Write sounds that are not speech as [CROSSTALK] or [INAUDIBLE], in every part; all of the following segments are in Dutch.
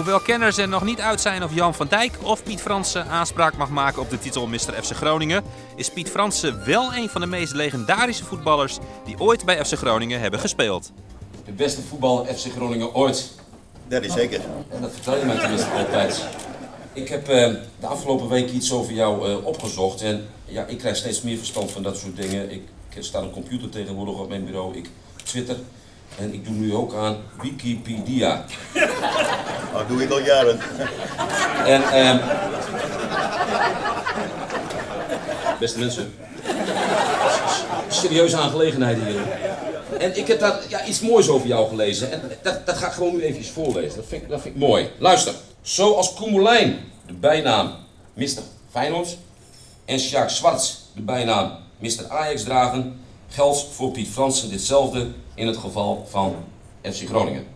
Hoewel kenners er nog niet uit zijn of Jan van Dijk of Piet Fransen aanspraak mag maken op de titel Mr. FC Groningen, is Piet Fransen wel een van de meest legendarische voetballers die ooit bij FC Groningen hebben gespeeld. De beste voetballer FC Groningen ooit. Dat is zeker. En dat vertel je mij tenminste altijd. Ik heb eh, de afgelopen week iets over jou eh, opgezocht en ja, ik krijg steeds meer verstand van dat soort dingen. Ik, ik sta een computer tegenwoordig op mijn bureau, ik twitter en ik doe nu ook aan Wikipedia. [LAUGHS] Dat doe ik al jaren. En, ehm beste mensen, serieuze aangelegenheid hier. En ik heb daar ja, iets moois over jou gelezen. En dat, dat ga ik gewoon nu even voorlezen. Dat vind, ik, dat vind ik mooi. Luister. Zoals Koemelijn de bijnaam Mr. Feyenoord en Sjaak Zwarts de bijnaam Mr. Ajax dragen, geldt voor Piet Fransen ditzelfde in het geval van FC Groningen.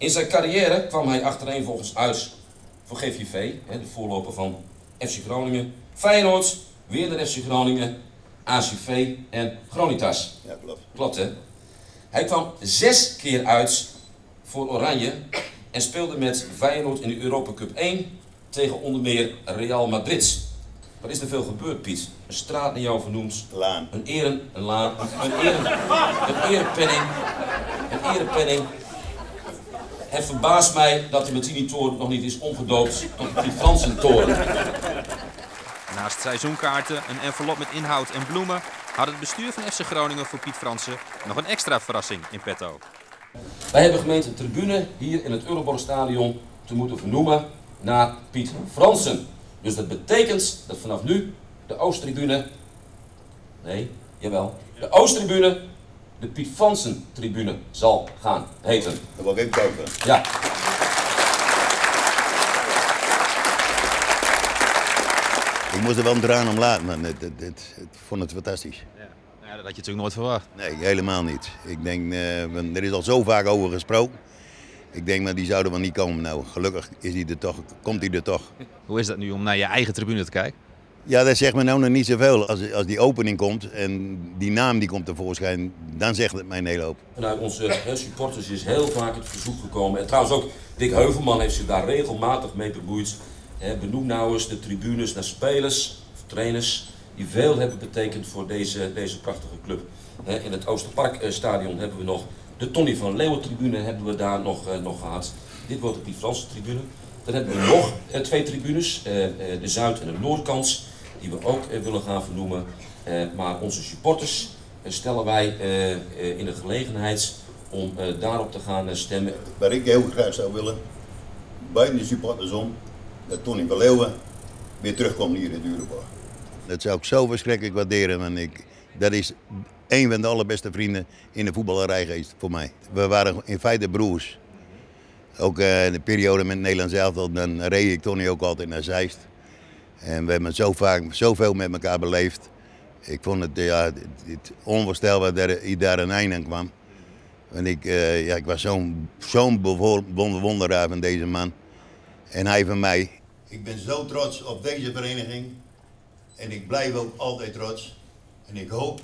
In zijn carrière kwam hij achtereenvolgens uit voor GVV, hè, de voorloper van FC Groningen, Feyenoord, weer de FC Groningen, ACV en Gronitas. Ja, klopt. Klopt hè? Hij kwam zes keer uit voor Oranje en speelde met Feyenoord in de Europa Cup 1 tegen onder meer Real Madrid. Wat is er veel gebeurd, Piet? Een straat naar jou vernoemd, Laan. een eren, een laan, een eren, een erepenning, een erepenning. Het verbaast mij dat de Martini-toren nog niet is omgedoopt tot de Piet Fransen-toren. Naast seizoenkaarten, een envelop met inhoud en bloemen had het bestuur van FC Groningen voor Piet Fransen nog een extra verrassing in petto. Wij hebben gemeente een tribune hier in het Euroborgstadion te moeten vernoemen naar Piet Fransen. Dus dat betekent dat vanaf nu de Oosttribune, nee, jawel, de Oosttribune de Piet tribune zal gaan heten. Dat wil ik kopen. Ja, Ik moest er wel een traan om laten, maar het- ik vond het fantastisch. Ja, dat had je natuurlijk nooit verwacht. Nee, helemaal niet. Ik denk, eh, er is al zo vaak over gesproken. Ik denk, maar die zouden wel niet komen. Nou, gelukkig is die er toch, komt hij er toch. Hoe is dat nu om naar je eigen tribune te kijken? Ja, dat zegt me nou nog niet zoveel. Als, als die opening komt en die naam die komt tevoorschijn, dan zegt het mij een hele hoop. vanuit onze supporters is heel vaak het verzoek gekomen. En trouwens ook Dick Heuvelman heeft zich daar regelmatig mee bemoeid. Benoem nou eens de tribunes naar spelers of trainers die veel hebben betekend voor deze, deze prachtige club. In het Oosterparkstadion hebben we nog de Tony van Leeuwen tribune hebben we daar nog, eh, nog gehad. Dit wordt de Piet Fransen tribune. Dan hebben we nog eh, twee tribunes, eh, eh, de Zuid- en de Noordkant, die we ook eh, willen gaan vernoemen. Eh, maar onze supporters eh, stellen wij eh, eh, in de gelegenheid om eh, daarop te gaan stemmen. Waar ik heel graag zou willen, buiten de supporters om, dat Tony van Leeuwen weer terugkomt hier in Durenborg. Dat zou ik zo verschrikkelijk waarderen, want ik, dat is een van de allerbeste vrienden in de voetballerij geweest voor mij. We waren in feite broers. Ook eh, in de periode met Nederland zelf, dan reed ik Tony ook altijd naar Zeist. En we hebben zo vaak zoveel met elkaar beleefd. Ik vond het, ja, het, onvoorstelbaar dat hij daar een einde aan kwam. En ik, eh, ja, ik was zo'n bevo- bewonderaar van deze man. En hij van mij. Ik ben zo trots op deze vereniging. En ik blijf ook altijd trots. En ik hoop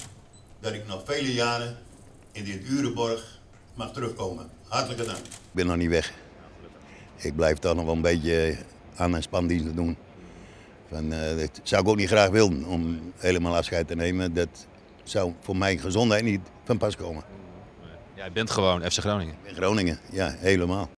dat ik nog vele jaren in dit Urenborg mag terugkomen. Hartelijke dank. Ik ben nog niet weg. Ik blijf toch nog wel een beetje aan een spandienst doen. Van, eh, dat zou ik ook niet graag willen om helemaal afscheid te nemen. Dat zou voor mijn gezondheid niet van pas komen. Jij bent gewoon FC Groningen. In Groningen, ja, helemaal.